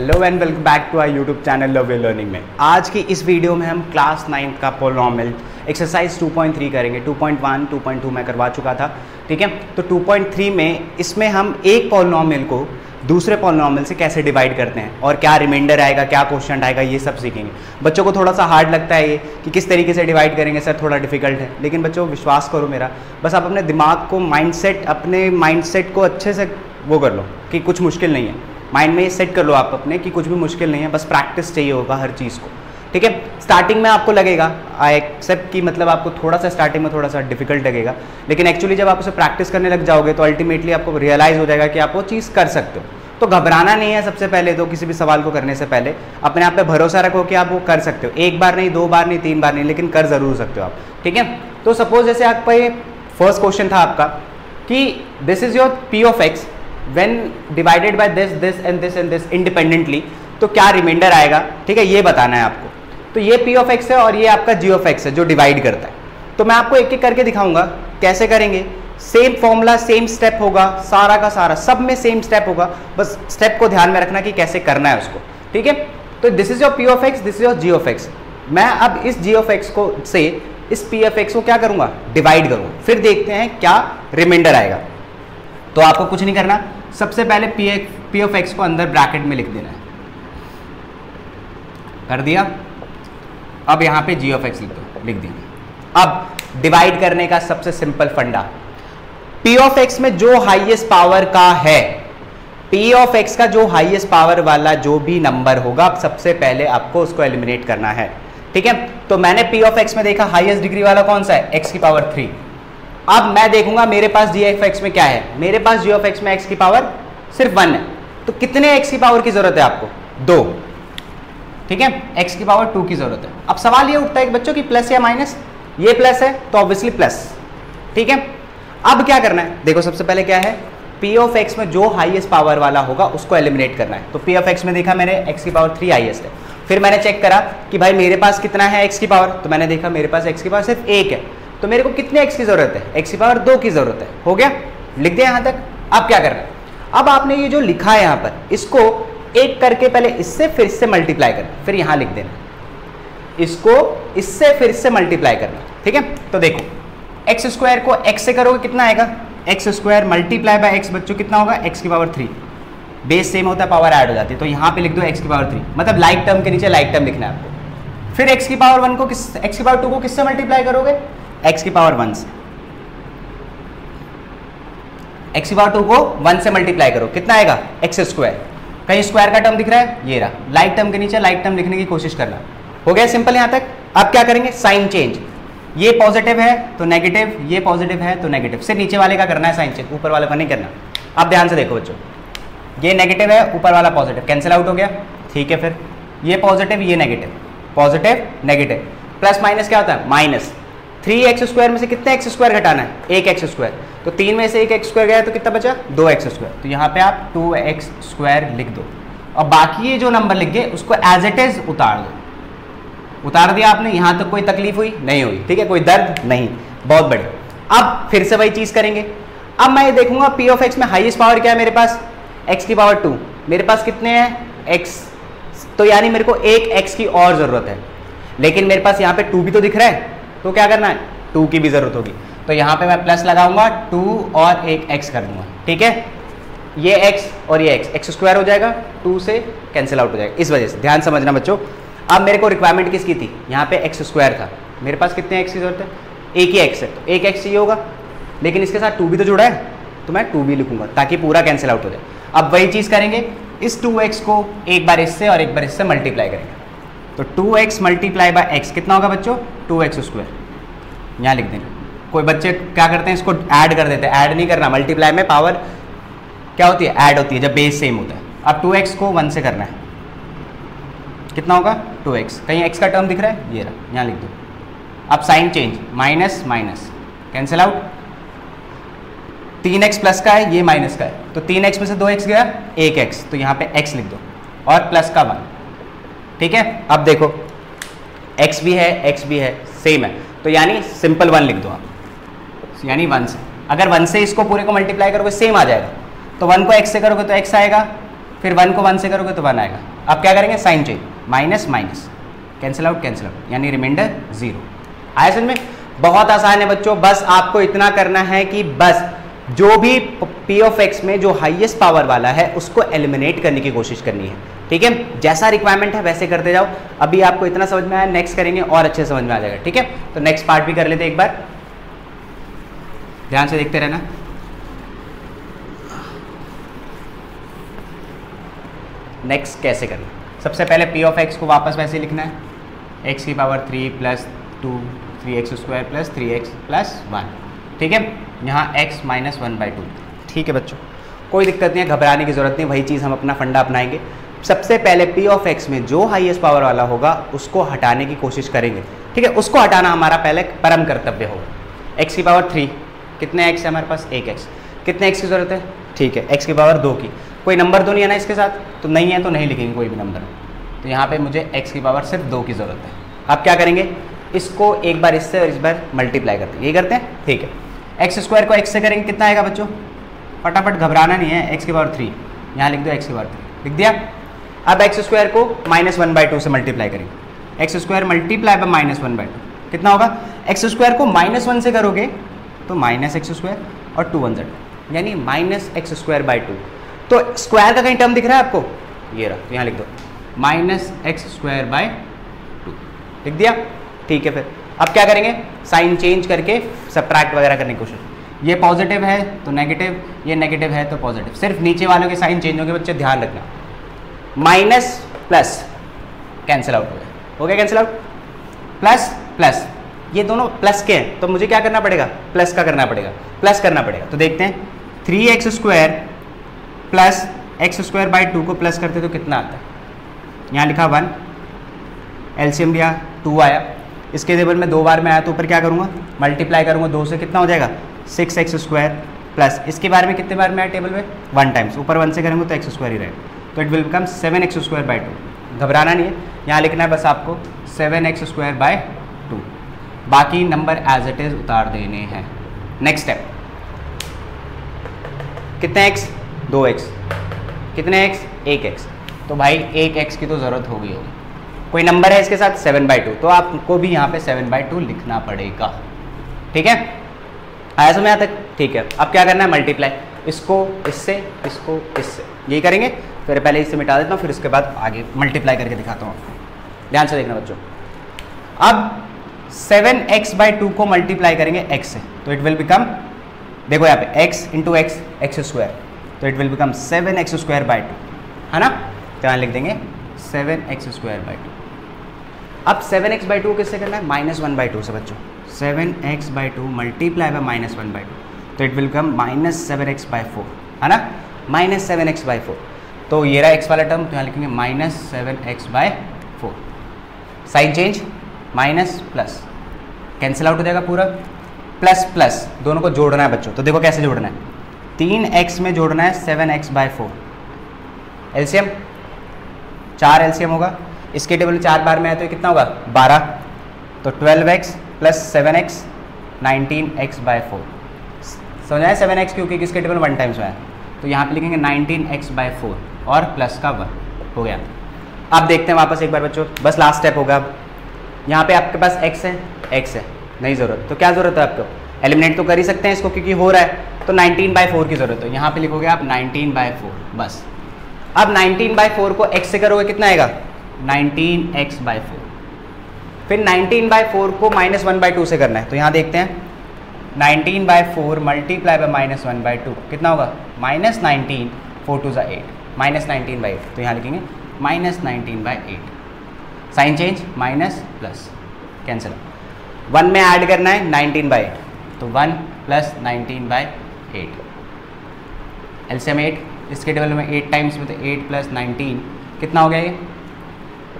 Hello and welcome back to our YouTube channel love learning में। आज की इस वीडियो में हम क्लास नाइन्थ का पोलोमिल एक्सरसाइज 2.3 करेंगे। 2.1 2.2 मैं करवा चुका था, ठीक है? तो 2.3 में इसमें हम एक पोलोमिल को दूसरे पोलोमिल से कैसे डिवाइड करते हैं और क्या रिमाइंडर आएगा, क्या क्वेश्चन आएगा, ये सब सीखेंगे। बच्चों को थोड़ा सा हार्ड लगता है ये कि किस तरीके से डिवाइड करेंगे सर थोड़ा डिफ़िकल्ट है। लेकिन बच्चों, विश्वास करो मेरा, बस आप अपने दिमाग को माइंडसेट अपने माइंडसेट को अच्छे से वो कर लो कि कुछ मुश्किल नहीं है। माइंड में ये सेट कर लो आप अपने कि कुछ भी मुश्किल नहीं है, बस प्रैक्टिस चाहिए होगा हर चीज़ को। ठीक है? स्टार्टिंग में आपको लगेगा आई एक्सेप्ट कि मतलब आपको थोड़ा सा स्टार्टिंग में थोड़ा सा डिफ़िकल्ट लगेगा, लेकिन एक्चुअली जब आप उसे प्रैक्टिस करने लग जाओगे तो अल्टीमेटली आपको रियलाइज़ हो जाएगा कि आप वो चीज़ कर सकते हो। तो घबराना नहीं है सबसे पहले तो किसी भी सवाल को करने से पहले। अपने आप पे भरोसा रखो कि आप वो कर सकते हो। एक बार नहीं, दो बार नहीं, तीन बार नहीं, लेकिन कर ज़रूर सकते हो आप। ठीक है? तो सपोज़ जैसे आपका ये फ़र्स्ट क्वेश्चन था आपका कि this is your P of X when divided by this this and this and this independently तो क्या रिमाइंडर आएगा? ठीक है, ये बताना है आपको। तो ये पी ऑफ़ एक्स है और ये आपका जी ऑफ़ एक्स है जो डिवाइड करता है। तो मैं आपको एक एक करके दिखाऊँगा, कैसे करेंगे? सेम फॉर्मूला सेम स्टेप होगा, सारा का सारा, सब में सेम स्टेप होगा। बस स्टेप को ध्यान में रखना कि कैसे करना है उसको। ठीक है? तो this is your P of X this is your G of X मैं अब इस जी ऑफ़ एक्स को, से इस पी एफ़ एक्स को क्या करूँगा? डिवाइड करूँगा। फिर देखते हैं क्या रिमाइंडर आएगा। तो आपको कुछ नहीं करना। सबसे पहले P X P of X को अंदर ब्रैकेट में लिख देना है। कर दिया? अब यहाँ पे जी ऑफ़ एक्स लिख दो, लिख दिया अब डिवाइड करने का सबसे सिंपल फंडा। पी ऑफ़ एक्स में जो हाईएस्ट पावर का है पी ऑफ़ एक्स का जो हाईएस्ट पावर वाला जो भी नंबर होगा सबसे पहले आपको उसको एलिमिनेट करना है। ठीक है? तो मैंने पी ऑफ़ एक्स में देखा हाईएस्ट डिग्री वाला कौन सा है? एक्स की पावर थ्री अब मैं देखूँगा मेरे पास जी एफ़ एक्स में क्या है। मेरे पास जी ऑफ़ एक्स में एक्स की पावर सिर्फ़ वन है। तो कितने एक्स की पावर की ज़रूरत है आपको? दो। ठीक है? एक्स की पावर टू की ज़रूरत है। अब सवाल ये उठता है बच्चों की प्लस या माइनस ये प्लस है तो ऑब्वियसली प्लस ठीक है? अब क्या करना है? देखो, सबसे पहले क्या है? पी ऑफ़ एक्स में जो हाईएस्ट पावर वाला होगा, उसको एलिमिनेट करना है। तो पी ऑफ़ एक्स में देखा मैंने एक्स की पावर थ्री हाईएस्ट है। फिर मैंने चेक करा कि भाई मेरे पास कितना है एक्स की पावर तो मैंने देखा मेरे पास एक्स की पावर सिर्फ़ एक है। तो मेरे को कितने एक्स की ज़रूरत है? एक्स की पावर दो की ज़रूरत है। हो गया? लिख दिया यहाँ तक? अब क्या करना अब आपने ये जो लिखा है यहाँ पर, इसको एक करके पहले इससे फिर इससे मल्टीप्लाई करना। फिर यहाँ लिख देना। इसको इससे फिर इससे मल्टीप्लाई करना। ठीक है? तो देखो एक्स स्क्वायर को एक्स से करोगे कितना आएगा? X square multiply by X बच्चों, कितना होगा? एक्स की पावर थ्री बेस सेम होता है पावर ऐड हो जाती है। तो यहाँ पे लिख दो एक्स की पावर थ्री मतलब लाइक टर्म के नीचे लाइक टर्म लिखना है आपको। फिर एक्स की पावर वन को किस एक्स की पावर टू को किससे मल्टीप्लाई करोगे? एक्स की पावर वन से। एक्स की पावर टू को वन से मल्टीप्लाई करो। कितना आएगा? एक्स स्क्वायर कहीं स्क्वायर का टर्म दिख रहा है? ये रहा। लाइट टर्म के नीचे लाइट टर्म लिखने की कोशिश करना। हो गया सिंपल यहाँ तक? अब क्या करेंगे? साइन चेंज ये पॉजिटिव है तो नेगेटिव ये पॉजिटिव है तो नेगेटिव सिर्फ़ नीचे वाले का करना है साइन चेंज ऊपर वाले का नहीं करना। अब ध्यान से देखो बच्चों। ये नेगेटिव है, ऊपर वाला पॉजिटिव कैंसिल आउट हो गया। ठीक है फिर। ये पॉजिटिव ये negative positive negative plus minus क्या होता है? माइनस थ्री एक्स स्क्वायर में से कितने एक्स स्क्वायर घटाना है? एक एक्स स्क्वायर। तो तीन में से एक एक्स स्क्वायर गया तो कितना बचा? दो एक्स स्क्वायर। तो यहाँ पे आप टू एक्स स्क्वायर लिख दो। और बाकी ये जो नंबर लिख गए, उसको एज इट इज़ उतार दो। उतार दिया आपने, यहाँ तक तो कोई तकलीफ़ हुई? नहीं हुई। ठीक है? कोई दर्द? नहीं। बहुत बढ़िया। अब फिर से वही चीज़ करेंगे। अब मैं ये देखूँगा पी ऑफ़ एक्स में हाइएस्ट पावर क्या है मेरे पास? एक्स की पावर टू मेरे पास कितने हैं? एक्स तो यानी मेरे को एक एक्स की और ज़रूरत है। लेकिन मेरे पास यहाँ पे टू भी तो दिख रहा है। तो क्या करना है? टू की भी ज़रूरत होगी। तो यहाँ पे मैं प्लस लगाऊँगा, टू और एक एक्स कर दूँगा। ठीक है? ये एक्स और ये एक्स। एक्स स्क्वायर हो जाएगा, टू से कैंसिल आउट हो जाएगा। इस वजह से, ध्यान समझना बच्चों। अब मेरे को रिक्वायरमेंट किसकी थी? यहाँ पे एक्स स्क्वायर था। मेरे पास कितने एक्स की ज़रूरत है? एक ही एक्स है। तो एक एक्स चाहिए होगा। लेकिन इसके साथ टू भी तो जुड़ा है। तो मैं टू भी लिखूँगा, ताकि पूरा कैंसिल आउट हो जाए। अब वही चीज़ करेंगे। इस टू एक्स को एक बार इससे और एक बार इससे मल्टीप्लाई करेंगे। तो two x multiply by x कितना होगा बच्चों? टू एक्स स्क्वायर यहाँ लिख देना। कोई बच्चे क्या करते हैं? इसको ऐड कर देते हैं। ऐड नहीं करना। मल्टीप्लाई में पावर क्या होती है? ऐड होती है, जब बेस सेम होता है। अब टू एक्स को वन से करना है। कितना होगा? टू एक्स कहीं एक्स का टर्म दिख रहा है? ये रहा। यहाँ लिख दो। अब sign change minus minus cancel out तीन एक्स प्लस का है, ये माइनस का है। तो तीन एक्स में से दो एक्स गया, एक एक्स तो यहाँ पे एक्स लिख दो। और प्लस का वन ठीक है? अब देखो एक्स भी है एक्स भी है सेम है। तो यानी सिंपल वन लिख दो आप। यानी वन से। अगर वन से इसको पूरे को मल्टीप्लाई करोगे सेम आ जाएगा। तो वन को एक्स से करोगे तो एक्स आएगा, फिर वन को वन से करोगे तो वन आएगा। अब क्या करेंगे? Sign change minus minus cancel out cancel out यानी रिमाइंडर ज़ीरो आया समझ में? बहुत आसान है बच्चों। बस आपको इतना करना है कि बस। जो भी पी ऑफ़ एक्स में जो हाईएस्ट पावर वाला है, उसको एलिमिनेट करने की कोशिश करनी है। ठीक है? जैसा रिक्वायरमेंट है, वैसे करते जाओ। अभी आपको इतना समझ में आया नेक्स्ट करेंगे और अच्छे समझ में आ जाएगा। ठीक है? तो नेक्स्ट पार्ट भी कर लेते एक बार। ध्यान से देखते रहना। नेक्स्ट कैसे करना? सबसे पहले पी ऑफ़ एक्स को वापस वैसे लिखना है। एक्स की power three plus two three x square plus three x plus one ठीक है? यहाँ x minus one by two ठीक है बच्चों, कोई दिक्कत नहीं है, घबराने की ज़रूरत नहीं, वही चीज़ हम अपना फंडा अपनाएँगे। सबसे पहले पी ऑफ़ एक्स में जो हाईएस्ट पावर वाला होगा, उसको हटाने की कोशिश करेंगे। ठीक है, उसको हटाना हमारा पहले परम कर्तव्य होगा। एक्स की पावर थ्री कितने एक्स है हमारे पास? एक एक्स कितने एक्स की ज़रूरत है? ठीक है एक्स की पावर दो की। कोई नंबर तो नहीं है ना इसके साथ? तो नहीं है तो नहीं लिखेंगे कोई भी नंबर तो यहाँ पे मुझे एक्स की पावर सिर्फ़ दो की ज़रूरत है। आप क्या करेंगे? इसको एक बार इससे और इस बार मल्टीप्लाई करते हैं। ये करते हैं? ठीक है। एक्स स्क्वायर को एक्स से करेंगे, कितना आएगा बच्चों? फटाफट घबराना नहीं है एक्स के पावर थ्री यहाँ लिख दो एक्स के पावर थ्री लिख दिया? अब एक्स स्क्वायर को माइनस वन बाई टू से मल्टीप्लाई करेंगे। X square multiply by minus one by two कितना होगा? एक्स स्क्वायर को माइनस वन से करोगे तो माइनस एक्स स्क्वायर और टू वन जेड यानी minus x square by two तो स्क्वायर का कहीं टर्म दिख रहा है आपको? ये रहा तो यहाँ लिख दो। Minus x square by two लिख दिया? ठीक है फिर। अब क्या करेंगे? साइन चेंज करके सब्ट्रैक्ट वगैरह करने की कोशिश। ये पॉजिटिव है तो नेगेटिव ये नेगेटिव है तो पॉजिटिव सिर्फ़ नीचे वालों के साइन चेंज होंगे, बच्चे ध्यान रखना। माइनस प्लस कैंसिल आउट हो गया। हो गया कैंसिल आउट प्लस प्लस ये दोनों प्लस के हैं तो मुझे क्या करना पड़ेगा? प्लस का करना पड़ेगा। प्लस करना पड़ेगा। तो देखते हैं। Three x square plus x square by two को प्लस करते तो कितना आता है? यहाँ लिखा वन एलसीएम लिया टू आया। इसके टेबल में दो बार में आया तो ऊपर क्या करूँगा? मल्टीप्लाई करूँगा दो से, कितना हो जाएगा? सिक्स एक्स स्क्वायर प्लस इसके बारे में कितने बार में आया टेबल में? वन टाइम्स ऊपर वन से करेंगे तो एक्स स्क्वायर ही रहेगा तो it will become seven x square by two घबराना नहीं है। यहाँ लिखना है बस आपको seven x square by two बाकी नंबर एज इट इज़ उतार देने हैं। नेक्स्ट स्टेप कितने एक्स दो एक्स कितने एक्स एक एक्स तो भाई एक एक्स की तो ज़रूरत होगी होगी। कोई नंबर है इसके साथ? Seven by two. तो आपको भी यहाँ पे सेवन बाई टू लिखना पड़ेगा। ठीक है? आया समझ तक? ठीक है। अब क्या करना है? मल्टीप्लाई। इसको, इससे इसको, इससे। यही करेंगे। फिर पहले इससे मिटा देता हूँ, फिर उसके बाद आगे मल्टीप्लाई करके दिखाता हूँ आपको। ध्यान से देखना बच्चों। अब सेवन एक्स बाई टू को मल्टीप्लाई करेंगे एक्स से। तो इट विल बिकम, देखो यहाँ पे, x into x x square. तो it will become seven x square by two. है ना? तो यहाँ लिख देंगे seven x square by two. अब सेवन एक्स बाई टू किससे करना है? माइनस वन बाई टू से बच्चों। Seven x by two multiply by minus one by two तो it will come minus seven x by four है ना? Minus seven x by four तो ये रहा एक्स वाला टर्म तो यहाँ लिखेंगे minus seven x by four sign change minus plus cancel out हो जाएगा पूरा। प्लस प्लस दोनों को जोड़ना है बच्चों। तो देखो कैसे जोड़ना है। तीन एक्स में जोड़ना है seven x by four LCM चार एलसीएम होगा। इसके टेबल चार बार में आया तो कितना होगा? बारह। तो twelve x plus seven x nineteen x by four समझ आए सेवन एक्स क्योंकि किसके टेबल वन टाइम्स में आया? तो यहाँ पे लिखेंगे नाइनटीन एक्स बाय फोर और प्लस का वन हो गया। अब देखते हैं वापस एक बार बच्चों। बस लास्ट स्टेप होगा अब। यहाँ पे आपके पास एक्स है एक्स है। नहीं ज़रूरत। तो क्या ज़रूरत है आपको? एलिमिनेट तो कर ही सकते हैं इसको क्योंकि हो रहा है। तो 19 बाय फोर की ज़रूरत है। यहाँ पे लिखोगे आप 19 बाय फोर बस। अब 19 बाय फोर को x से करोगे कितना आएगा? Nineteen x by four. फिर नाइनटीन बाई फोर को माइनस वन बाई टू से करना है। तो यहाँ देखते हैं। Nineteen by four multiply by minus one by two, कितना होगा? माइनस नाइनटीन, फोर टू ज़ा eight. Minus nineteen by eight. तो यहाँ लिखेंगे, minus nineteen by eight. Sign change, minus plus, cancel. One में ऐड करना है, नाइनटीन बाई एट। तो one plus nineteen by eight. LCM eight, इसके टेबल में एट टाइम्स में तो एट प्लस नाइनटीन, कितना हो गया ये?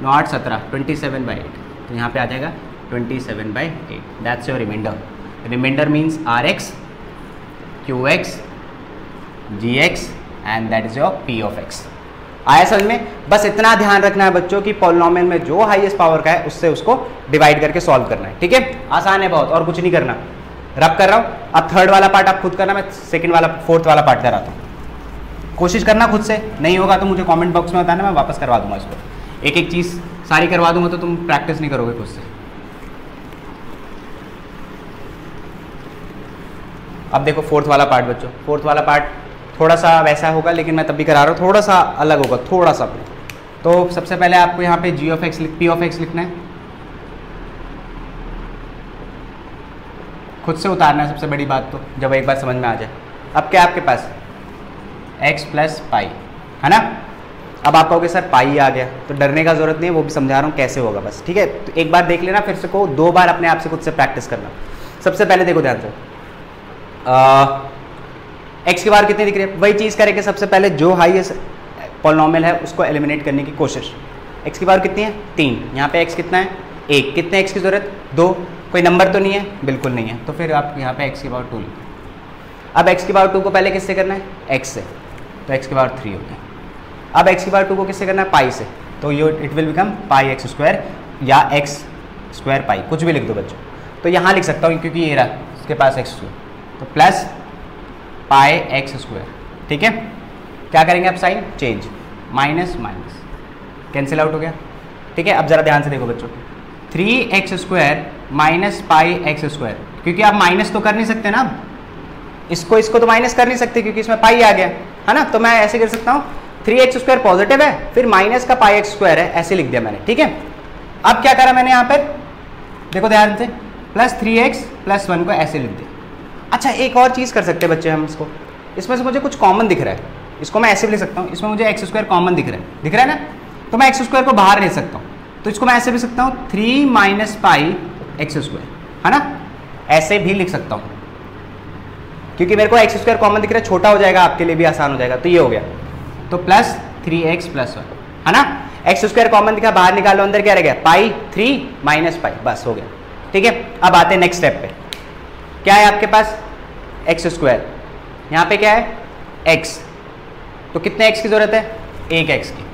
नौ आठ सत्रह ट्वेंटी सेवन बाई एट तो यहाँ पे आ जाएगा twenty seven by eight that's your remainder remainder means R x Q x G x and that is your P of x आया समझ में? बस इतना ध्यान रखना है बच्चों की पॉलिनोमियल में जो हाईएस्ट पावर का है, उससे उसको डिवाइड करके सॉल्व करना है, ठीक है? आसान है बहुत, और कुछ नहीं करना। रब कर रहा हूँ। अब थर्ड वाला पार्ट आप खुद करना, मैं सेकंड वाला फोर्थ वाला पार्ट कराता हूँ। कोशिश करना खुद से। नहीं होगा तो मुझे कमेंट बॉक्स में बताना, मैं वापस करवा दूँगा इसको। एक एक चीज़ सारी करवा दूँगा तो तुम प्रैक्टिस नहीं करोगे खुद से। अब देखो फोर्थ वाला पार्ट बच्चों फोर्थ वाला पार्ट थोड़ा सा वैसा होगा, लेकिन मैं तब भी करा रहा हूँ, थोड़ा सा अलग होगा, थोड़ा सा। तो सबसे पहले आपको यहाँ पे G of x P of x लिखना है। खुद से उतारना है सबसे बड़ी बात तो जब एक बार समझ में आ जाए। अब क्या आपके पास? एक्स प्लस पाई है ना? अब आप कहोगे, सर, पाई आ गया। तो डरने का ज़रूरत नहीं है वो भी समझा रहा हूँ, कैसे होगा बस, ठीक है? तो एक बार देख लेना, फिर से को दो बार अपने आप से खुद से प्रैक्टिस करना। सबसे पहले देखो ध्यान से। एक्स की बार कितनी दिख रही है? वही चीज़ करेंगे सबसे पहले जो हाईएस्ट पॉलिनॉमियल है, उसको एलिमिनेट करने की कोशिश। एक्स की बार कितनी है? तीन। यहाँ पे एक्स कितना है? एक। कितने एक्स की ज़रूरत? दो। कोई नंबर तो नहीं है? बिल्कुल नहीं है। तो फिर आप यहाँ पे एक्स की पावर टू लिखो। अब एक्स की पावर टू को पहले किससे करना है? एक्स से। तो एक्स की पावर थ्री हो गया। अब एक्स की पावर टू को किससे करना है? पाई से। तो यो it will become pi x square या एक्स स्क्वायर पाई कुछ भी लिख दो बच्चों। तो यहाँ लिख सकता हूँ, क्योंकि ये रहा इसके पास एक्स तो प्लस पाई एक्स स्क्वायर ठीक है? क्या करेंगे आप sign? Change minus minus cancel out हो गया। ठीक है? अब ज़रा ध्यान से देखो बच्चों। Three x square minus pi x square क्योंकि आप माइनस तो कर नहीं सकते ना। इसको इसको तो माइनस कर नहीं सकते, क्योंकि इसमें पाई आ गया। है ना? तो मैं ऐसे कर सकता हूँ। थ्री एक्स स्क्वायर पॉजिटिव है, फिर माइनस का पाई एक्स स्क्वायर है, ऐसे लिख दिया मैंने, ठीक है? अब क्या करा मैंने यहाँ पर? देखो ध्यान से, plus three x plus one को ऐसे लिख दिया। अच्छा एक और चीज़ कर सकते हैं बच्चे हम इसको। इसमें से मुझे कुछ कॉमन दिख रहा है। इसको मैं ऐसे भी लिख सकता हूँ। इसमें मुझे एक्स स्क्वायर कॉमन दिख रहा है। दिख रहा है ना? तो मैं एक्स स्क्वायर को बाहर ले सकता हूँ। तो इसको मैं ऐसे भी सकता हूँ three minus pi x square है ना? ऐसे भी लिख सकता हूँ। क्योंकि मेरे को एक्स स्क्वायर कॉमन दिख रहा है, छोटा हो जाएगा, आपके लिए भी आसान हो जाएगा। तो ये हो गया। तो plus three x plus one है ना? एक्स स्क्वायर कॉमन दिखा, बाहर निकालो, अंदर क्या रह गया? पाई थ्री माइनस पाई बस, हो गया। ठीक है? अब आते हैं नेक्स्ट स्टेप पे। क्या है आपके पास? एक्स स्क्वायर यहाँ पे क्या है? एक्स तो कितने एक्स की ज़रूरत है? एक एक्स की।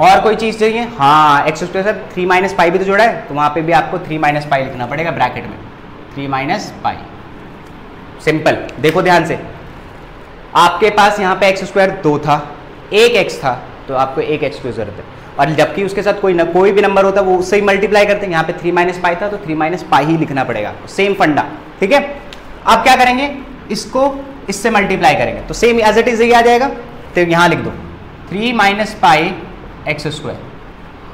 और कोई चीज़ चाहिए? हाँ x square sir three minus pi भी तो जोड़ा है तो वहाँ पे भी आपको थ्री माइनस पाई लिखना पड़ेगा ब्रैकेट में। थ्री माइनस पाई सिंपल देखो ध्यान से। आपके पास यहाँ पे एक्स स्क्वायर दो था, एक एक्स था तो आपको एक एक्स की ज़रूरत है। और जबकि उसके साथ कोई ना, कोई भी नंबर होता है वो उससे ही मल्टीप्लाई करते हैं। यहाँ पे थ्री माइनस पाई था तो थ्री माइनस पाई ही लिखना पड़ेगा। सेम फंडा, ठीक है? आप क्या करेंगे? इसको इससे मल्टीप्लाई करेंगे। तो सेम एज इट इज़ ये आ जाएगा। तो यहाँ लिख दो। Three minus pi x square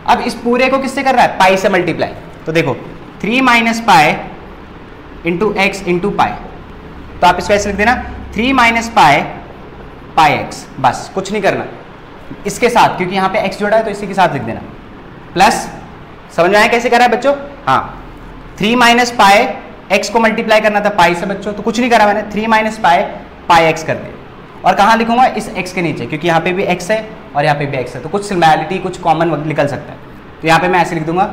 अब इस पूरे को किससे कर रहा है? पाई से मल्टीप्लाई तो देखो three minus pi into x into pi तो आप इसको ऐसे लिख देना। थ्री माइनस पाए पाई एक्स, बस, कुछ नहीं करना। इसके साथ, क्योंकि यहाँ पे एक्स जोड़ा है तो इसी के साथ लिख देना। प्लस, समझ में आया कैसे करा है बच्चों? हाँ। थ्री माइनस पाए एक्स को मल्टीप्लाई करना था पाई से बच्चों तो कुछ नहीं करा मैंने। थ्री माइनस पाए पाई एक्स कर दिया। और कहाँ लिखूँगा? इस एक्स के नीचे, क्योंकि यहाँ पे भी एक्स है और यहाँ पे भी एक्स है। तो कुछ सिमिलैरिटी कुछ कॉमन निकल सकता है। तो यहाँ पे मैं ऐसे लिख दूँगा।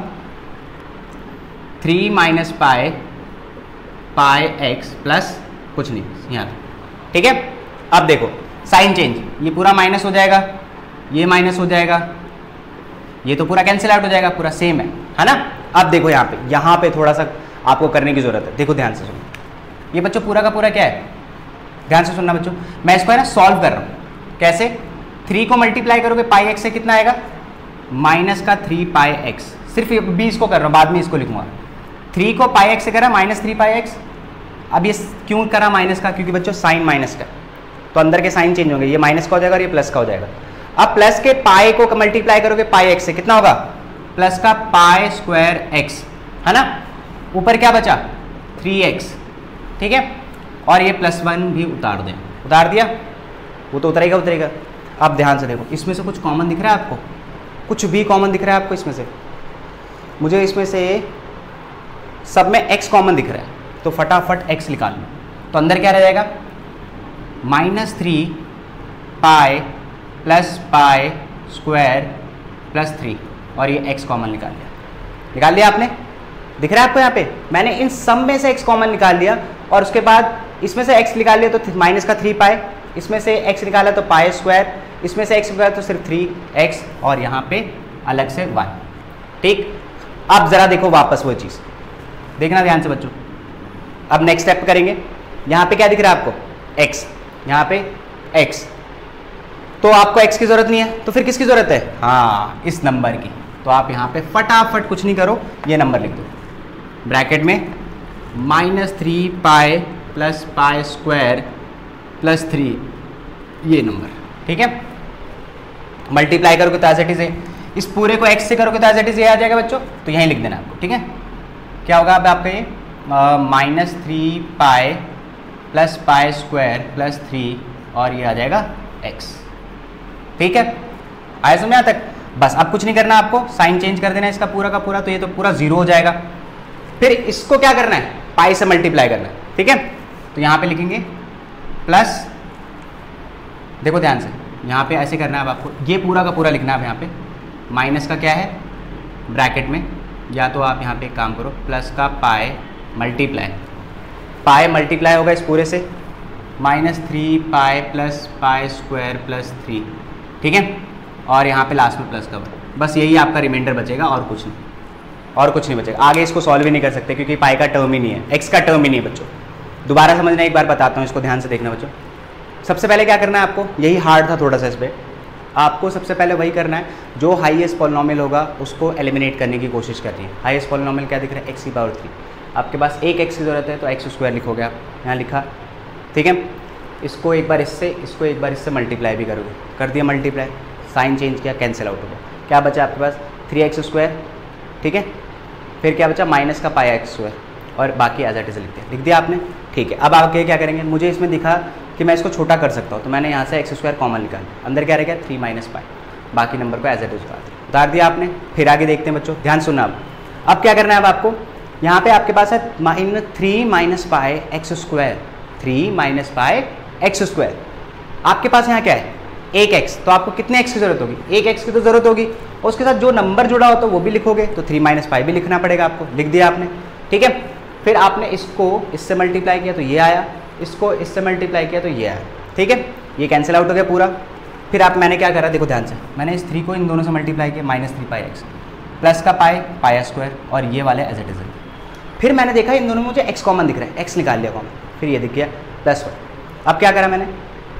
थ्री माइनस पाए पाए एक्स प्लस कुछ नहीं, यहाँ ठीक है? अब देखो, साइन चेंज ये पूरा माइनस हो जाएगा, ये माइनस हो जाएगा, ये तो पूरा कैंसिल आउट हो जाएगा, पूरा सेम है है ना? अब देखो यहाँ पे यहाँ पे थोड़ा सा आपको करने की ज़रूरत है। देखो, ध्यान से सुनो। ये बच्चों पूरा का पूरा क्या है? ध्यान से सुनना बच्चों। मैं इसको, है ना सॉल्व कर रहा हूँ। कैसे? थ्री को मल्टीप्लाई करोगे पाई एक्स से कितना आएगा? माइनस का थ्री पाई एक्स सिर्फ़ बी इसको कर रहा हूँ, बाद में इसको लिखूँगा। थ्री को पाई एक्स से करा माइनस थ्री पाई एक्स अब ये क्यों करा माइनस का? क्योंकि बच्चों, साइन माइनस का। तो अंदर के साइन चेंज होंगे। ये माइनस का हो जाएगा और ये प्लस का हो जाएगा। अब प्लस के पाए को मल्टीप्लाई करोगे, पाए एक्स से। कितना होगा? प्लस का पाए स्क्वायर एक्स है ना? ऊपर क्या बचा? थ्री एक्स ठीक है? और ये प्लस वन भी उतार दें। उतार दिया? वो तो उतरेगा उतरेगा। आप ध्यान से देखो, इसमें से कुछ कॉमन दिख रहा है आपको? कुछ भी कॉमन दिख रहा है आपको इसमें से? मुझे इसमें से सब में एक्स कॉमन दिख रहा है। तो फटाफट एक्स निकाल लो। तो अंदर क्या रह जाएगा? Minus three pi plus pi square plus three और ये एक्स कॉमन निकाल लिया। निकाल लिया आपने? दिख रहा है आपको यहाँ पे? मैंने इन सब में से एक्स कॉमन निकाल लिया और उसके बाद इसमें से एक्स निकाल लिया तो माइनस का थ्री पाए इसमें से एक्स निकाला तो पाए स्क्वायर इसमें से एक्स निकाला तो सिर्फ़ थ्री एक्स और यहाँ पे अलग से वन ठीक? अब ज़रा देखो वापस वो चीज़। देखना ध्यान से बच्चों। अब नेक्स्ट स्टेप करेंगे। यहाँ पे क्या दिख रहा है आपको? एक्स यहाँ पे एक्स तो आपको एक्स की ज़रूरत नहीं है तो फिर किसकी ज़रूरत है? हाँ इस नंबर की। तो आप यहाँ पे फटाफट कुछ नहीं करो, ये नंबर लिख दो। ब्रैकेट में minus three pi plus pi square plus three ये नंबर ठीक है? मल्टीप्लाई करोगे तो एज इट इज़ है इस पूरे को एक्स से करोगे तो एज इट इज़ ये आ जाएगा बच्चों। तो यहीं लिख देना आपको, ठीक है? क्या होगा अब आपका ये? Minus three pi plus pi square plus three और ये आ जाएगा एक्स ठीक है? आया समझ तक। बस अब कुछ नहीं करना आपको। साइन चेंज कर देना इसका पूरा का पूरा तो ये तो पूरा ज़ीरो हो जाएगा। फिर इसको क्या करना है? पाई से मल्टीप्लाई करना है। ठीक है? तो यहाँ पे लिखेंगे प्लस देखो ध्यान से, यहाँ पे ऐसे करना है अब आपको। ये पूरा का पूरा लिखना है यहाँ पे। माइनस का क्या है? ब्रैकेट में। या तो आप यहाँ पे एक काम करो। प्लस का पाए मल्टीप्लाई पाए मल्टीप्लाई होगा इस पूरे से। Minus three pi plus pi square plus three ठीक है? और यहाँ पे लास्ट में प्लस का बस यही आपका रिमाइंडर बचेगा, और कुछ नहीं। और कुछ नहीं बचेगा। आगे इसको सॉल्व ही नहीं कर सकते, क्योंकि पाई का टर्म ही नहीं है। एक्स का टर्म ही नहीं है, बच्चों। दोबारा समझना एक बार बताता हूँ इसको, ध्यान से देखना बच्चों। सबसे पहले क्या करना है आपको? यही हार्ड था थोड़ा सा इस पर आपको सबसे पहले वही करना है, जो हाईएस्ट पॉलिनॉमियल होगा, उसको एलिमिनेट करने की कोशिश करनी है। हाईएस्ट पॉलिनॉमियल क्या दिख रहा है? एक्स की पावर थ्री आपके पास एक एक्स की ज़रूरत है तो एक्स स्क्वायर लिखोगे आप यहाँ लिखा। ठीक है? इसको एक बार इससे, इसको एक बार इससे मल्टीप्लाई भी करोगे। कर दिया मल्टीप्लाई साइन चेंज किया कैंसिल आउट हो गया। क्या बचा आपके पास? थ्री एक्स स्क्वायर ठीक है? फिर क्या बचा? माइनस का पाया एक्स स्क्वायर और बाकी एज एट इज़ लिख दिया। लिख दिया आपने? ठीक है। अब आगे क्या करेंगे? मुझे इसमें दिखा कि मैं इसको छोटा कर सकता हूँ। तो मैंने यहाँ से एक्स स्क्वायर कॉमन निकाल अंदर क्या रहेगा थ्री माइनस फाइव बाकी नंबर को एज एट इज़ उतार दिया आपने। फिर आगे देखते हैं बच्चों। ध्यान सुनना अब। अब क्या करना है अब आपको? यहाँ पे आपके पास है minus three minus pi x square. Three minus pi x square. आपके पास यहाँ क्या है? एक एक्स। तो आपको कितने एक्स की ज़रूरत होगी? एक एक्स की तो ज़रूरत होगी। और उसके साथ जो नंबर जुड़ा हो तो वो भी लिखोगे। तो थ्री माइनस फाइव भी लिखना पड़ेगा आपको। लिख दिया आपने। ठीक है? फिर आपने इसको इससे मल्टीप्लाई किया तो ये आया। इसको इससे मल्टीप्लाई किया तो ये आया। ठीक है? ये कैंसिल आउट हो गया पूरा। फिर आप मैंने क्या करा? देखो ध्यान से। मैंने इस थ्री को इन दोनों से मल्टीप्लाई किया। Minus three pi x plus का पाए पाया स्क्वायर और ये वाले एज इट इज़ फिर मैंने देखा इन दोनों में मुझे एक्स कॉमन दिख रहा है। एक्स निकाल लिया कॉमन फिर ये दिख गया। प्लस वन अब क्या करा मैंने?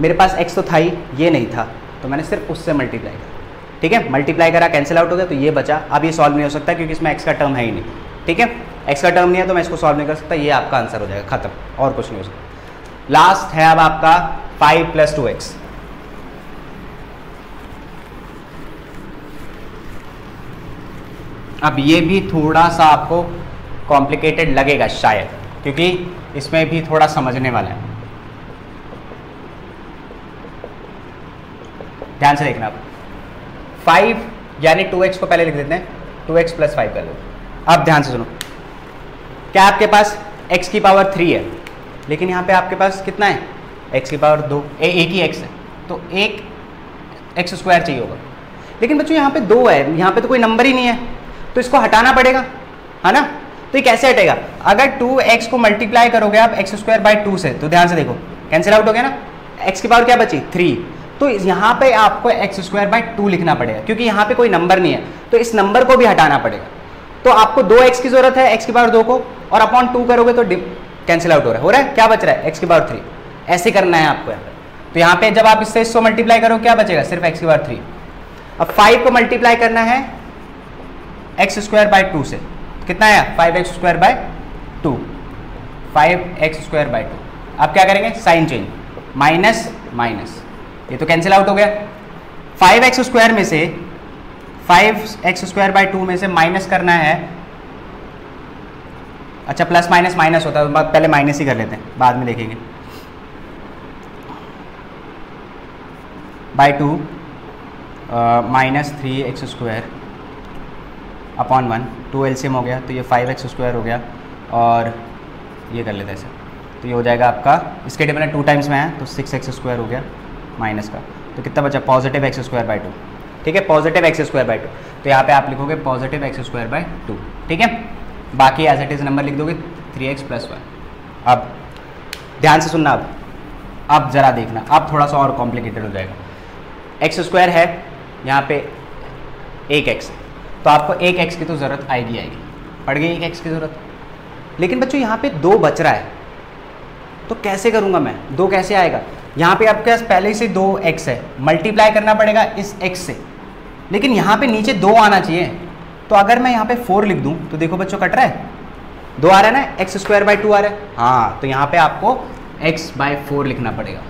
मेरे पास एक्स तो था ही, ये नहीं था। तो मैंने सिर्फ़ उससे मल्टीप्लाई करा। ठीक है? मल्टीप्लाई करा कैंसिल आउट हो गया तो ये बचा। अब ये सॉल्व नहीं हो सकता क्योंकि इसमें एक्स का टर्म है ही नहीं। ठीक है? एक्स का टर्म नहीं है तो मैं इसको सॉल्व नहीं कर सकता। ये आपका आंसर हो जाएगा। खत्म। और कुछ नहीं हो सकता। लास्ट है अब आपका फाइव प्लस टू एक्स अब ये भी थोड़ा सा आपको कॉम्प्लिकेटेड लगेगा शायद क्योंकि इसमें भी थोड़ा समझने वाला है। ध्यान से देखना आप फाइव यानी टू एक्स को पहले लिख देते हैं। टू एक्स प्लस फाइव कर दो अब ध्यान से सुनो। क्या आपके पास एक्स की पावर थ्री है? लेकिन यहाँ पे आपके पास कितना है? एक्स की पावर दो ए, एक ही एक्स है। तो एक एक्स स्क्वायर चाहिए होगा। लेकिन बच्चों यहाँ पे दो है। यहाँ पे तो कोई नंबर ही नहीं है। तो इसको हटाना पड़ेगा। है ना? तो ये कैसे हटेगा? अगर टू एक्स को मल्टीप्लाई करोगे आप एक्स स्क्वायर बाई टू से तो ध्यान से देखो कैंसिल आउट हो गया ना? एक्स की पावर क्या बची? थ्री तो यहाँ पे आपको एक्स स्क्वायर बाई टू लिखना पड़ेगा, क्योंकि यहाँ पे कोई नंबर नहीं है तो इस नंबर को भी हटाना पड़ेगा। तो आपको दो एक्स की ज़रूरत है एक्स की पावर दो को, और अपॉन टू करोगे तो कैंसिल आउट हो रहा है। हो रहा है? क्या बच रहा है? एक्स की पावर थ्री ऐसे करना है आपको यहाँ पे। तो यहाँ पे जब आप इससे इसको मल्टीप्लाई करो क्या बचेगा? सिर्फ़ एक्स की पावर थ्री अब फाइव को मल्टीप्लाई करना है एक्स स्क्वायर बाई टू से। कितना आया? Five x square by two five x square by two अब क्या करेंगे? साइन चेंज माइनस माइनस ये तो कैंसिल आउट हो गया. फाइव एक्स स्क्वायर में से five x square by two में से माइनस करना है. अच्छा प्लस माइनस माइनस होता है तो पहले माइनस ही कर लेते हैं, बाद में देखेंगे. By two minus three x square upon one two L हो गया तो ये फाइव एक्स स्क्वायर हो गया और ये कर लेते हैं सर तो ये हो जाएगा आपका, इसके डिपेंड टू टाइम्स में है तो सिक्स एक्स स्क्वायर हो गया माइनस का। तो कितना बचा? Positive x square by two ठीक है? Positive x square by two तो यहाँ पे आप लिखोगे positive x square by two ठीक है? बाकी एज इट इज़ नंबर लिख दोगे थ्री एक्स प्लस वन अब, ध्यान से सुनना अब। अब ज़रा देखना। अब थोड़ा सा और कॉम्प्लिकेटेड हो जाएगा। एक्स स्क्वायर है, यहाँ पे एक एक्स तो आपको एक एक्स की तो ज़रूरत आएगी आएगी। पड़ गई एक एक्स की ज़रूरत। लेकिन बच्चों, यहाँ पे दो बच रहा है। तो कैसे करूँगा मैं? दो कैसे आएगा? यहाँ पे आपके पास पहले से दो एक्स है। मल्टीप्लाई करना पड़ेगा इस एक्स से। लेकिन यहाँ पे नीचे दो आना चाहिए। तो अगर मैं यहाँ पे फोर लिख दूँ तो देखो बच्चों, कट रहा है। दो आ रहा है ना? एक्स स्क्वायर बाई टू आ रहा है। हाँ तो यहाँ पे आपको एक्स बाय फोर लिखना पड़ेगा।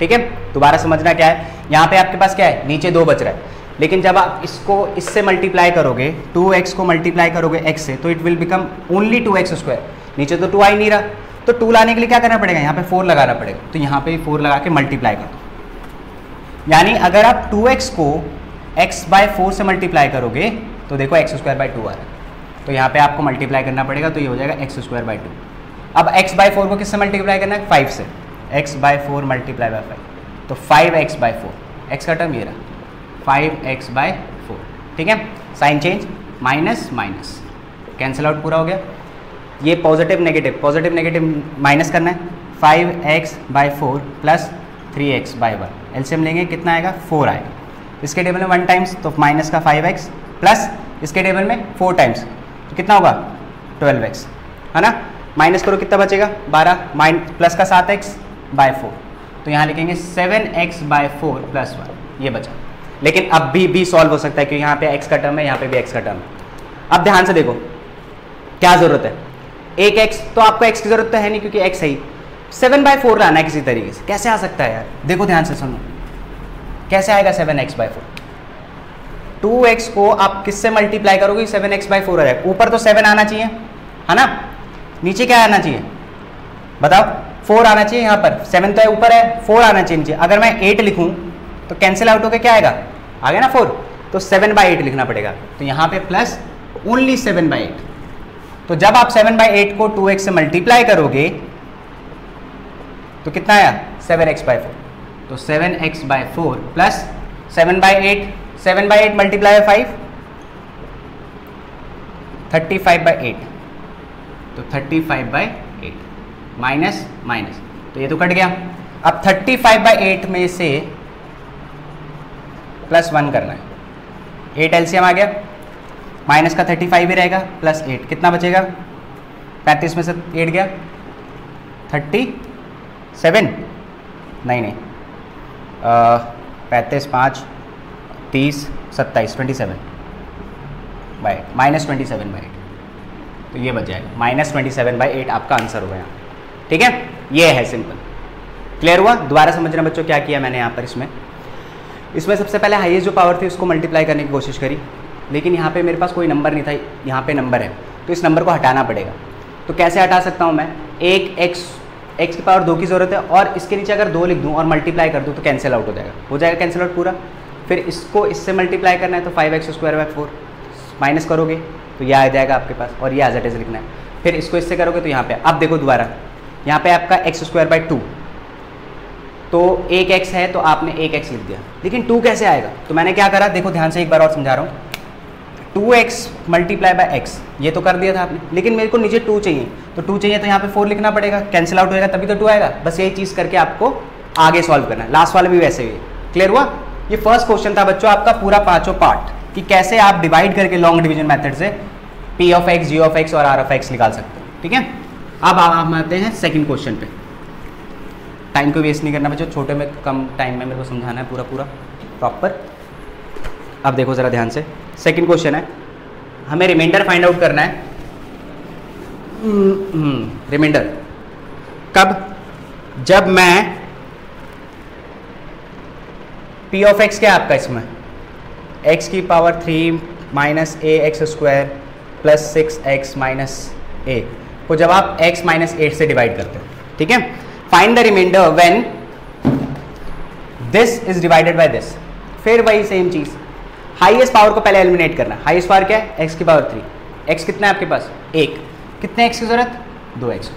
ठीक है? दोबारा समझना क्या है? यहाँ पे आपके पास क्या है? नीचे दो बच रहा है। लेकिन जब आप इसको, इससे मल्टीप्लाई करोगे टू एक्स को मल्टीप्लाई करोगे एक्स से तो it will become only two x square नीचे तो टू आ ही नहीं रहा। तो टू लाने के लिए क्या करना पड़ेगा? यहाँ पे फोर लगाना पड़ेगा। तो यहाँ पे फोर लगा के मल्टीप्लाई कर। दो यानी अगर आप टू एक्स को एक्स बाय फोर से मल्टीप्लाई करोगे तो देखो एक्स स्क्वायर बाय टू आ रहा है। तो यहाँ पे आपको मल्टीप्लाई करना पड़ेगा तो ये हो जाएगा एक्स स्क्वायर बाय टू अब एक्स बाय फोर को किससे मल्टीप्लाई करना है? फाइव से। X by four multiply by five तो five x by four x का टर्म ये रहा। फाइव एक्स बाय फोर ठीक है? Sign change minus minus cancel out पूरा हो गया। ये positive negative positive negative minus करना है। Five x by four plus three x by one LCM लेंगे, कितना आएगा? फोर आएगा। इसके टेबल में वन टाइम्स तो माइनस का फाइव एक्स प्लस इसके टेबल में फोर टाइम्स तो कितना होगा? ट्वेल्व एक्स है ना? माइनस करो, कितना बचेगा? बारह। माइन प्लस का सात एक्स बाय फोर तो यहाँ लिखेंगे seven x by four plus one ये बचा। लेकिन अब भी भी सॉल्व हो सकता है क्योंकि यहाँ पे एक्स का टर्म है, यहाँ पे भी एक्स का टर्म अब ध्यान से देखो, क्या ज़रूरत है? एक एक्स तो आपको एक्स की ज़रूरत तो है नहीं, क्योंकि एक्स है ही। सेवन बाय फोर लाना है किसी तरीके से। कैसे आ सकता है यार? देखो ध्यान से सुनो। कैसे आएगा seven x by four two x को आप किससे मल्टीप्लाई करोगे? सेवन एक्स बाई फोर आ जाएगा। ऊपर तो सेवन आना चाहिए, है ना? नीचे क्या आना चाहिए? बताओ फोर आना चाहिए यहाँ पर। सेवन तो है, ऊपर है फोर आना चाहिए अगर मैं एट लिखूँ तो कैंसिल आउट होकर क्या आएगा? आ गया ना फोर तो सेवन बाई एट लिखना पड़ेगा। तो यहाँ पे plus only seven by eight तो जब आप सेवन बाई एट को टू एक्स से मल्टीप्लाई करोगे तो कितना आया? सेवन एक्स बाई फोर तो seven x by four plus seven by eight seven by eight multiply five thirty five by eight तो thirty five by eight minus minus तो ये तो कट गया। अब थर्टी फाइव बाई एट में से plus one करना है। एट एलसीएम आ गया। माइनस का थर्टी फाइव ही रहेगा, प्लस एट। कितना बचेगा? पैंतीस में से एट गया। Thirty seven. नहीं नहीं। पैंतीस, पाँच, तीस, सत्ताईस twenty seven by eight minus twenty seven by eight. तो ये बच जाएगा। Minus twenty seven by eight आपका आंसर होगा यहाँ। ठीक है? ये है सिंपल। क्लियर हुआ? दोबारा समझना बच्चों, क्या किया मैंने यहाँ पर इसमें? इसमें सबसे पहले हाईएस्ट जो पावर थी, उसको मल्टीप्लाई करने की कोशिश करी। लेकिन यहाँ पे मेरे पास कोई नंबर नहीं था, यहाँ पे नंबर है। तो इस नंबर को हटाना पड़ेगा। तो कैसे हटा सकता हूँ मैं? एक एक्स एक्स की पावर दो की ज़रूरत है, और इसके नीचे अगर दो लिख दूँ और मल्टीप्लाई कर दूँ तो कैंसिल आउट हो जाएगा। हो जाएगा कैंसिल आउट पूरा। फिर इसको, इससे मल्टीप्लाई करना है तो five x square by four minus करोगे तो यह आ जाएगा आपके पास, और ये एज एट इज़ लिखना है। फिर इसको इससे करोगे तो यहाँ पे, अब देखो दोबारा। यहाँ पे आपका एक्स स्क्वायर बाई टू तो एक एक्स है तो आपने एक एक्स लिख दिया। लेकिन टू कैसे आएगा? तो मैंने क्या करा? देखो, ध्यान से एक बार और समझा रहा हूँ। Two x multiply by x ये तो कर दिया था आपने। लेकिन मेरे को नीचे टू चाहिए। तो टू चाहिए तो यहाँ पे फोर लिखना पड़ेगा। कैंसिल आउट होएगा, तभी तो टू आएगा। बस यही चीज़ करके आपको आगे सॉल्व करना है। लास्ट वाला भी वैसे ही। क्लियर हुआ? ये फ़र्स्ट क्वेश्चन था बच्चों आपका, पूरा पाँचों पार्ट कि कैसे आप डिवाइड करके लॉन्ग डिवीज़न मेथड से p of x g of x और आर ऑफ़ एक्स निकाल सकते हो। ठीक है? अब आप आते हैं सेकेंड क्वेश्चन पे। टाइम को वेस्ट नहीं करना बच्चों, छोटे में कम टाइम में मेरे को समझाना है पूरा पूरा प्रॉपर अब देखो ज़रा ध्यान से। सेकंड क्वेश्चन है। हमें रिमाइंडर फाइंड आउट करना है। रिमाइंडर कब? जब मैं पी ऑफ़ एक्स क्या है आपका इसमें? एक्स की power three minus a x square plus six x minus a को जब आप एक्स माइनस एट से डिवाइड करते हो, ठीक है? Find the remainder when this is divided by this फिर वही सेम चीज़। हाईएस्ट पावर को पहले एलिमिनेट करना। हाईएस्ट पावर क्या है? एक्स की पावर थ्री एक्स कितना है आपके पास? एक। कितने एक्स की ज़रूरत? दो एक्स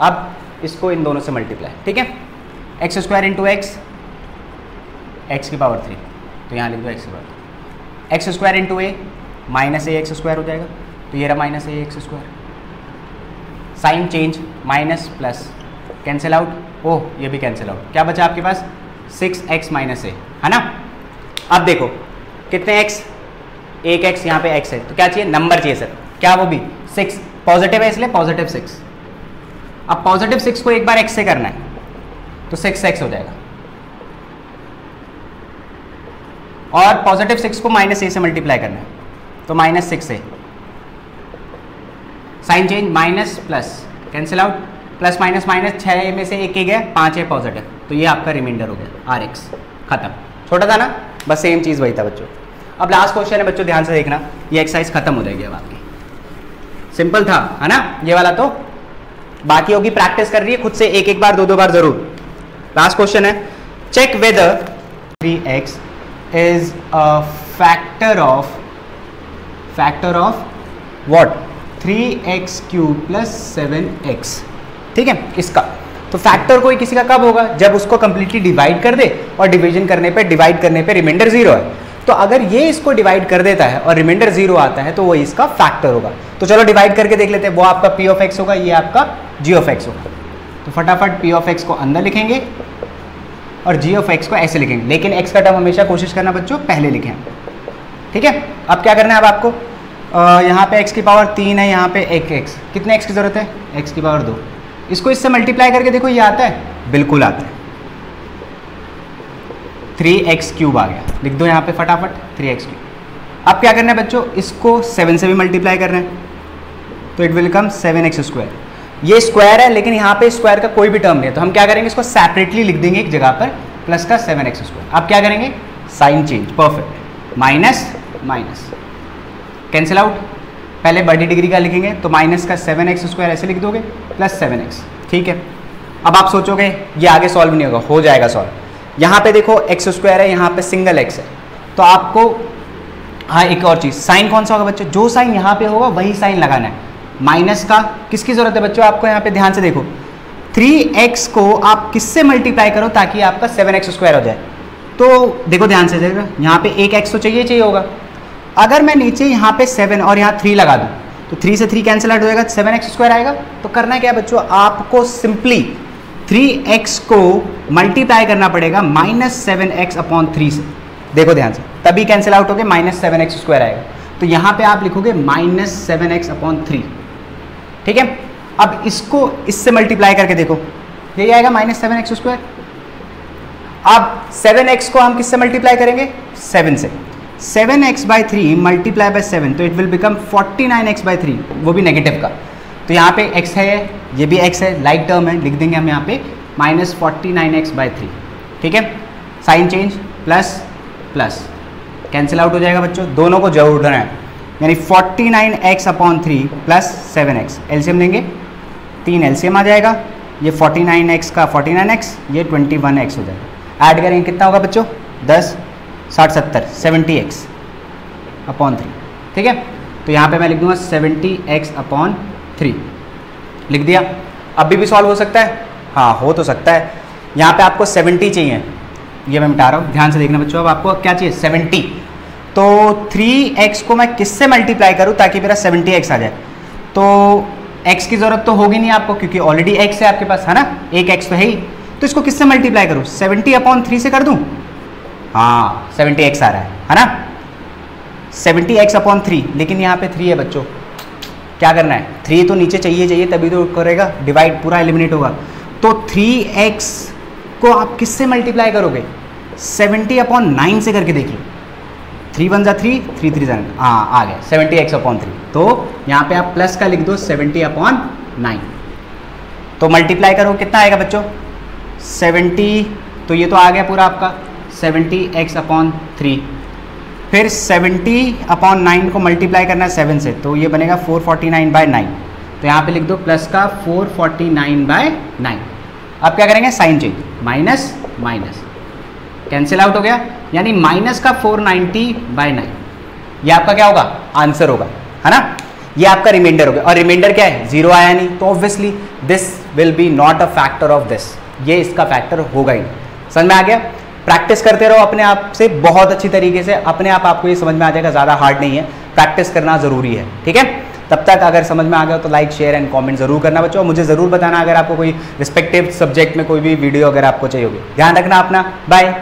अब इसको इन दोनों से मल्टीप्लाई ठीक है? X square into x x की पावर थ्री तो यहाँ लिख दो एक्स की power x square into a minus a x square हो जाएगा। तो ये रहा minus a x square sign change minus plus cancel out ओह ये भी कैंसिल आउट क्या बचा आपके पास? सिक्स एक्स माइनस ए है ना? अब देखो, कितने एक्स एक एक्स यहाँ पे एक्स है. तो क्या चाहिए? नंबर चाहिए सर क्या वो भी? सिक्स पॉजिटिव है इसलिए पॉजिटिव सिक्स अब पॉजिटिव सिक्स को एक बार एक्स से करना है तो सिक्स एक्स हो जाएगा. और पॉजिटिव सिक्स को माइनस ए से मल्टीप्लाई करना है तो minus six a sign change minus plus cancel out plus minus minus छः में से एक ही गया पाँच है पॉजिटिव तो ये आपका रिमाइंडर हो गया आर एक्स खत्म. छोटा था ना? बस सेम चीज़ वही था बच्चों. अब लास्ट क्वेश्चन है बच्चों, ध्यान से देखना. ये एक्सरसाइज खत्म हो जाएगी अब आपकी. सिंपल था, है ना? ये वाला तो. बाकी होगी प्रैक्टिस कर रही है, खुद से एक एक बार दो दो बार ज़रूर. लास्ट क्वेश्चन है. Check whether three x is a factor of factor of what three x cube plus seven x ठीक है? इसका तो फैक्टर कोई किसी का कब होगा? जब उसको कंप्लीटली डिवाइड कर दे और डिवीज़न करने पे डिवाइड करने पे रिमाइंडर ज़ीरो है। तो अगर ये इसको डिवाइड कर देता है और रिमाइंडर ज़ीरो आता है तो वो इसका फैक्टर होगा। तो चलो डिवाइड करके देख लेते हैं। वो आपका पी ऑफ़ एक्स होगा, ये आपका जी ऑफ़ एक्स होगा। तो फटाफट पी ऑफ़ एक्स को अंदर लिखेंगे और जी ऑफ़ एक्स को ऐसे लिखेंगे। लेकिन एक्स का टर्म हमेशा कोशिश करना बच्चों, पहले लिखें। ठीक है? अब क्या करना है अब आपको? यहाँ पे एक्स की पावर तीन है, यहाँ पे एक एक्स कितने एक्स की ज़रूरत है? एक्स की पावर दो। इसको इससे मल्टीप्लाई करके देखो, ये आता है। बिल्कुल आता है। थ्री एक्स क्यूब आ गया। लिख दो यहाँ पे फटाफट थ्री एक्स क्यूब अब क्या करना है बच्चों? इसको सेवन से भी मल्टीप्लाई करना है। तो it will come seven x square ये स्क्वायर है, लेकिन यहाँ पे स्क्वायर का कोई भी टर्म नहीं है। तो हम क्या करेंगे? इसको सेपरेटली लिख देंगे एक जगह पर प्लस का सेवन एक्स स्क्वायर अब क्या करेंगे? Sign change perfect minus minus cancel out पहले बड़ी डिग्री का लिखेंगे तो माइनस का सेवन एक्स स्क्वायर ऐसे लिख दोगे प्लस सेवन एक्स ठीक है? अब आप सोचोगे, ये आगे सॉल्व नहीं होगा, हो जाएगा सॉल्व यहाँ पे देखो एक्स स्क्वायर है, यहाँ पे सिंगल एक्स है. तो आपको हाँ एक और चीज़, साइन कौन सा होगा बच्चों? जो साइन यहाँ पे होगा, वही साइन लगाना है. माइनस का, किसकी ज़रूरत है बच्चों आपको यहाँ पे? ध्यान से देखो. थ्री एक्स को आप किससे मल्टीप्लाई करो ताकि आपका सेवन एक्स स्क्वायर हो जाए? तो देखो, ध्यान से देखो, यहाँ पे एक एक्स तो चाहिए चाहिए होगा. अगर मैं नीचे यहाँ पे सेवन और यहाँ थ्री लगा दूँ तो थ्री से थ्री कैंसिल आउट हो जाएगा सेवन एक्स स्क्वायर आएगा। तो करना क्या बच्चों, आपको सिंपली थ्री एक्स को मल्टीप्लाई करना पड़ेगा minus seven x upon three से। देखो ध्यान से, तभी कैंसिल आउट हो गया माइनस सेवन एक्स स्क्वायर आएगा। तो यहाँ पे आप लिखोगे minus seven x upon three ठीक है? अब इसको इससे मल्टीप्लाई करके देखो। यही आएगा माइनस सेवन एक्स स्क्वायर अब सेवन एक्स को हम किससे मल्टीप्लाई करेंगे? सेवन से। Seven x by three multiply by seven तो it will become forty nine x by three वो भी नेगेटिव का। तो यहाँ पे x है, ये भी x है लाइक टर्म है, लिख देंगे हम यहाँ पे minus forty nine x by three ठीक है? Sign change plus plus cancel out हो जाएगा बच्चों, दोनों को ज़रूर उठना है। यानी forty nine x upon three plus seven x LCM लेंगे, तीन एल्सियम आ जाएगा, ये फोर्टी नाइन एक्स का फोर्टी नाइन एक्स ये ट्वेंटी वन एक्स हो जाएगा। ऐड करेंगे, कितना होगा बच्चों? दस। साठ सत्तर, सेवेंटी एक्स अपॉन थ्री। ठीक है? तो यहाँ पे मैं लिख दूँगा सेवेंटी एक्स अपॉन थ्री। लिख दिया? अभी भी सॉल्व हो सकता है? हाँ हो तो सकता है। यहाँ पे आपको सेवेंटी चाहिए। ये मैं मिटा रहा हूँ। ध्यान से देखना बच्चों, अब आपको क्या चाहिए? सेवेंटी। तो थ्री एक्स को मैं किससे मल्टीप्लाई करूँ ताकि मेरा सेवेंटी एक्स आ जाए? तो एक्स की ज़रूरत तो होगी नहीं आपको, क्योंकि ऑलरेडी एक्स है आपके पास, है ना? एक एक्स तो है ही। तो इसको किससे मल्टीप्लाई करूँ? सेवेंटी अपॉन थ्री से कर दूँ? हाँ। सेवेंटी एक्स आ रहा है है ना? सेवेंटी एक्स अपॉन थ्री, लेकिन यहाँ पे थ्री है बच्चों। क्या करना है? थ्री तो नीचे चाहिए चाहिए, तभी तो करेगा। डिवाइड पूरा एलिमिनेट होगा। तो थ्री एक्स को आप किससे मल्टीप्लाई करोगे? सेवेंटी अपॉन नाइन से करके देखिए। थ्री वन जा थ्री थ्री थ्री जा हाँ आ गया। Seventy x upon three. तो यहाँ पे आप प्लस का लिख दो, सेवेंटी अपॉन नाइन। तो मल्टीप्लाई करो। कितना आएगा बच्चों? सेवेंटी। तो ये तो आ गया पूरा आपका। Seventy x upon three. फिर सेवेंटी अपॉन नाइन को मल्टीप्लाई करना है सेवन से तो ये बनेगा four forty nine by nine. तो यहाँ पे लिख दो, प्लस का four forty nine by nine. अब क्या करेंगे? Sign change. Minus minus. Cancel out हो गया। यानी माइनस का फोर नाइन्टी बाय नाइन। ये आपका क्या होगा? आंसर होगा। है ना? ये आपका रिमाइंडर हो गया। और रिमाइंडर क्या है? ज़ीरो आया नहीं। तो obviously this will be not a factor of this ये इसका फैक्टर होगा ही। समझ में आ गया? प्रैक्टिस करते रहो अपने आप से बहुत अच्छी तरीके से। अपने आप आपको ये समझ में आ जाएगा, ज़्यादा हार्ड नहीं है। प्रैक्टिस करना ज़रूरी है, ठीक है? तब तक अगर समझ में आ गया तो लाइक शेयर एंड कमेंट ज़रूर करना बच्चों। मुझे ज़रूर बताना अगर आपको कोई रिस्पेक्टिव सब्जेक्ट में कोई भी वीडियो अगर आपको चाहिए होगी। ध्यान रखना अपना। बाय